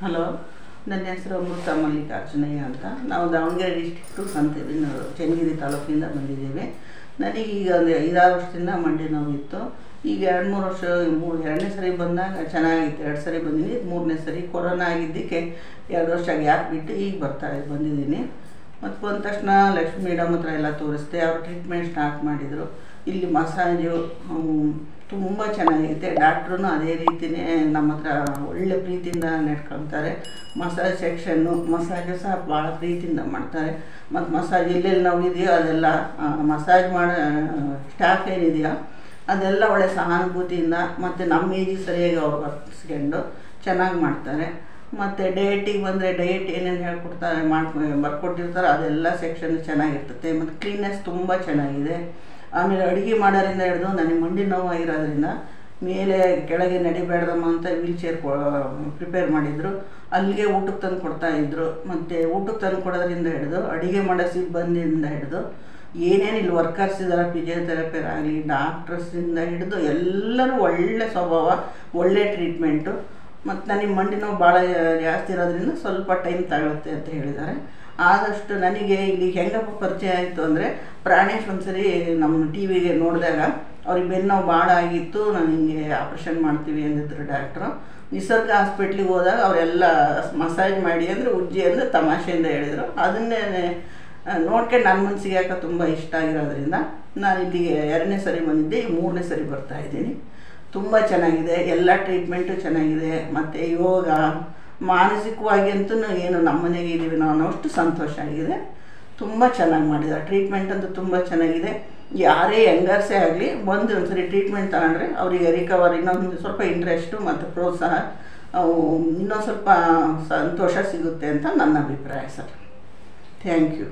Hello, ನನ್ನ ಹೆಸರು ಅಮೃತ ಮಲ್ಲಿಕಾರ್ಜುನಯ್ಯ ಅಂತ. ನಾವು ದಾವಣಗೆರೆ ಡಿಸ್ಟಿಕ್ಟು ಸಂತೆ ಚೆನ್ನಗಿರಿ ತಾಲೂಕಿನಿಂದ ಬಂದಿದ್ದೇವೆ. ನನಗೆ ಈಗ ಒಂದು ಐದಾರು ವರ್ಷದಿಂದ ಮಂಡಿ ನೋವಿತ್ತು ಈಗ ಎರಡು ಮೂರು ವರ್ಷ, ಮೂರು, ಎರಡನೇ ಸರಿ ಬಂದಾಗ ಚೆನ್ನಾಗಿತ್ತು. ಎರಡು ಸರಿ ಬಂದಿನಿ ಮೂರನೇ ಸರಿ ಕೊರೋನಾ ಆಗಿದ್ದಕ್ಕೆ ಎರಡು ವರ್ಷ ಗ್ಯಾಪ್ ಬಿಟ್ಟು ಈಗ ಬರ್ತಾ ಬಂದಿದ್ದೀನಿ. ಮತ್ತು ಬಂದ ತಕ್ಷಣ ಲಕ್ಷ್ಮಿ ಮೇಡಮ್ ಹತ್ರ ಎಲ್ಲ ತೋರಿಸ್ದೆ. ಅವ್ರು ಟ್ರೀಟ್ಮೆಂಟ್ ಸ್ಟಾರ್ಟ್ ಮಾಡಿದರು. ಇಲ್ಲಿ ಮಸಾಜು ತುಂಬ ಚೆನ್ನಾಗಿದೆ. ಡಾಕ್ಟ್ರೂ ಅದೇ ರೀತಿಯೇ ನಮ್ಮ ಹತ್ರ ಒಳ್ಳೆ ಪ್ರೀತಿಯಿಂದ ನಡ್ಕೊಳ್ತಾರೆ ಮಸಾಜ್ ಸೆಕ್ಷನ್ನು, ಮಸಾಜು ಸಹ ಭಾಳ ಪ್ರೀತಿಯಿಂದ ಮಾಡ್ತಾರೆ. ಮತ್ತು ಮಸಾಜ್ ಎಲ್ಲೆಲ್ಲಿ ಇದೆಯೋ ಅದೆಲ್ಲ ಮಸಾಜ್ ಮಾಡೋ, ಸ್ಟಾಫ್ ಏನಿದೆಯೋ ಅದೆಲ್ಲ ಒಳ್ಳೆ ಸಹಾನುಭೂತಿಯಿಂದ ಮತ್ತು ನಮ್ಮ ಏಜಿಗೆ ಸರಿಯಾಗಿ ಅವ್ರು ವರ್ತಿಸ್ಕೊಂಡು ಚೆನ್ನಾಗಿ ಮಾಡ್ತಾರೆ. ಮತ್ತು ಡಯಟಿಗೆ ಬಂದರೆ ಡಯಟ್ ಏನೇನು ಹೇಳ್ಕೊಡ್ತಾರೆ ಮಾಡಿ ಬರ್ಕೊಟ್ಟಿರ್ತಾರೋ ಅದೆಲ್ಲ ಸೆಕ್ಷನ್ ಚೆನ್ನಾಗಿರ್ತದೆ. ಮತ್ತು ಕ್ಲೀನ್ನೆಸ್ ತುಂಬ ಚೆನ್ನಾಗಿದೆ. ಆಮೇಲೆ ಅಡುಗೆ ಮಾಡೋರಿಂದ ಹಿಡಿದು ನನಗೆ ಮಂಡಿ ನೋವು ಆಗಿರೋದ್ರಿಂದ ಮೇಲೆ ಕೆಳಗೆ ನಡಿಬೇಡ್ದಮ್ಮ ಅಂತ ವೀಲ್ ಚೇರ್ ಪ್ರಿಪೇರ್ ಮಾಡಿದರು. ಅಲ್ಲಿಗೆ ಊಟಕ್ಕೆ ತಂದು ಕೊಡ್ತಾ ಕೊಡ್ತಾಯಿದ್ರು ಮತ್ತು ಊಟಕ್ಕೆ ತಂದು ಕೊಡೋದ್ರಿಂದ ಹಿಡಿದು, ಅಡುಗೆ ಮಾಡೋ ಸಿಬ್ಬಂದಿಯಿಂದ ಹಿಡಿದು, ಏನೇನು ಇಲ್ಲಿ ವರ್ಕರ್ಸ್ ಇದ್ದಾರೆ ಫಿಸಿಯೋಥೆರಪಿಯರ್ ಆಗಲಿ ಡಾಕ್ಟರ್ಸಿಂದ ಹಿಡಿದು ಎಲ್ಲರೂ ಒಳ್ಳೆ ಸ್ವಭಾವ, ಒಳ್ಳೆ ಟ್ರೀಟ್ಮೆಂಟು ಮತ್ತು ನನಗೆ ಮಂಡಿ ನೋವು ಭಾಳ ಜಾಸ್ತಿ ಇರೋದ್ರಿಂದ ಸ್ವಲ್ಪ ಟೈಮ್ ತಗೊಳುತ್ತೆ ಅಂತ ಹೇಳಿದ್ದಾರೆ. ಆದಷ್ಟು ನನಗೆ ಇಲ್ಲಿ ಹೆಂಗಪ್ಪ ಪರಿಚಯ ಆಯಿತು ಅಂದರೆ ಪ್ರಾಣೇಶ್ ಒಂದ್ಸರಿ ನಮ್ಮ ಟಿ ವಿಗೆ ನೋಡಿದಾಗ, ಅವ್ರಿಗೆ ಬೆನ್ನು ಭಾಳ ಆಗಿತ್ತು, ನಾನು ಹಿಂಗೆ ಆಪ್ರೇಷನ್ ಮಾಡ್ತೀವಿ ಅಂದಿದ್ರು ಡಾಕ್ಟ್ರು. ನಿಸರ್ಗ ಹಾಸ್ಪಿಟ್ಲಿಗೆ ಹೋದಾಗ ಅವರೆಲ್ಲ ಮಸಾಜ್ ಮಾಡಿ ಅಂದರೆ ಉಜ್ಜಿ ಅಂದರೆ ತಮಾಷೆಯಿಂದ ಹೇಳಿದರು. ಅದನ್ನೇ ನೋಡ್ಕೊಂಡು ನನ್ನ ಮನಸ್ಸಿಗೆ ಯಾಕೆ ತುಂಬ ಇಷ್ಟ ಆಗಿರೋದ್ರಿಂದ ನಾನು ಇಲ್ಲಿಗೆ ಎರಡನೇ ಸರಿ ಬಂದಿದ್ದೆ, ಈ ಮೂರನೇ ಸರಿ ಬರ್ತಾ ಇದ್ದೀನಿ. ತುಂಬ ಚೆನ್ನಾಗಿದೆ, ಎಲ್ಲ ಟ್ರೀಟ್ಮೆಂಟು ಚೆನ್ನಾಗಿದೆ, ಮತ್ತು ಯೋಗ ಮಾನಸಿಕವಾಗಿ ಅಂತೂ ಏನು ನಮ್ಮ ಮನೆಗೆ ಇದ್ದೀವಿ ನಾವು ಅನ್ನೋಷ್ಟು ಸಂತೋಷ ಆಗಿದೆ. ತುಂಬ ಚೆನ್ನಾಗಿ ಮಾಡಿದ್ದಾರೆ. ಟ್ರೀಟ್ಮೆಂಟ್ ಅಂತೂ ತುಂಬ ಚೆನ್ನಾಗಿದೆ. ಯಾರೇ ಯಂಗರ್ಸೇ ಆಗಲಿ, ಬಂದು ಒಂದ್ಸರಿ ಟ್ರೀಟ್ಮೆಂಟ್ ತಗೊಂಡ್ರೆ ಅವರಿಗೆ ರಿಕವರ್ ಇನ್ನೊಂದು ಸ್ವಲ್ಪ ಇಂಟ್ರೆಸ್ಟು ಮತ್ತು ಪ್ರೋತ್ಸಾಹ ಇನ್ನೊಂದು ಸ್ವಲ್ಪ ಸಂತೋಷ ಸಿಗುತ್ತೆ ಅಂತ ನನ್ನ ಅಭಿಪ್ರಾಯ ಸರ್. Thank you